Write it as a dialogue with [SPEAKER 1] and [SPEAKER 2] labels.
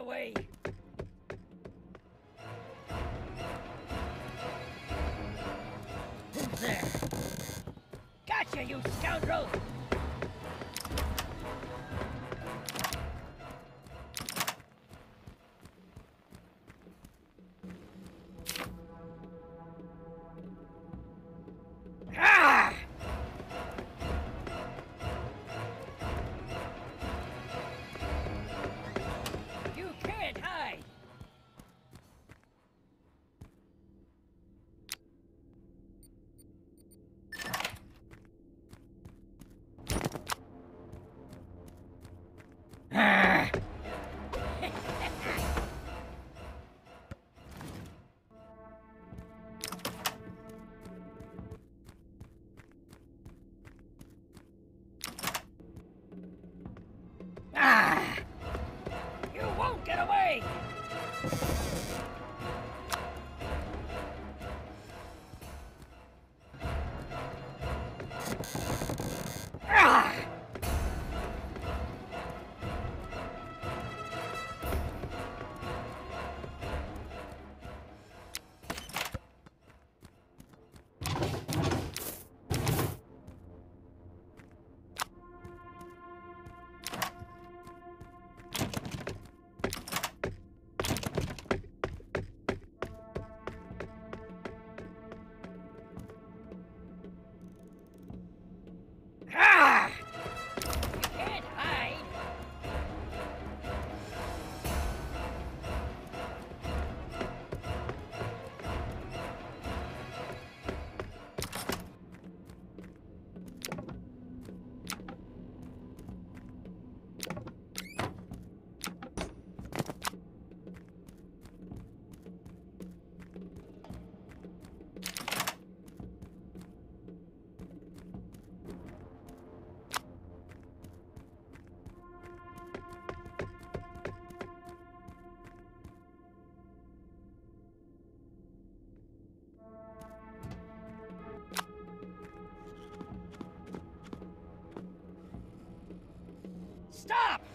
[SPEAKER 1] away! There? Gotcha, you scoundrel! Get away! Stop!